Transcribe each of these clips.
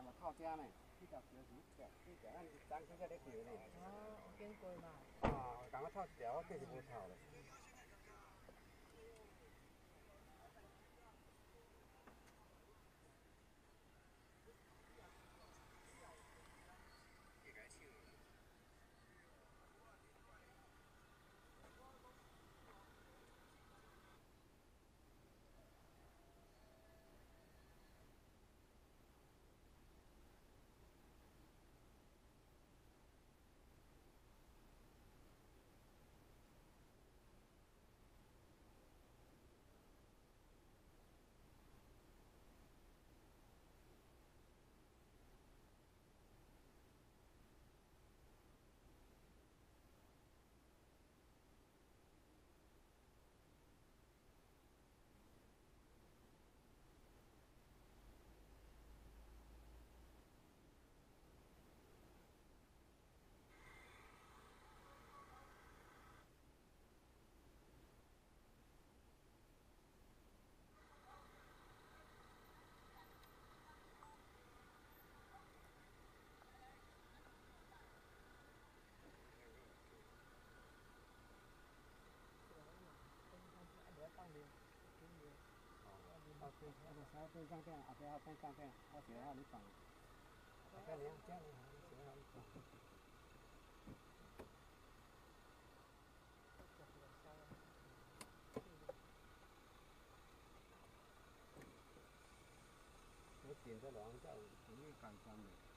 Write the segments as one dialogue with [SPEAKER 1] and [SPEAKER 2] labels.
[SPEAKER 1] 呢？条条？呢。
[SPEAKER 2] 啊，有点贵嘛。
[SPEAKER 1] 啊，我都是不臭嘞。我点着两炸，没
[SPEAKER 2] 有赶上的。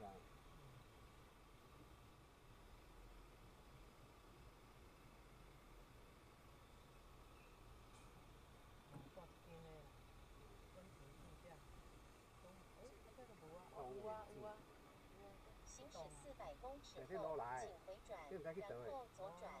[SPEAKER 2] 有
[SPEAKER 3] 行驶四百公尺后，请回转，然后左转。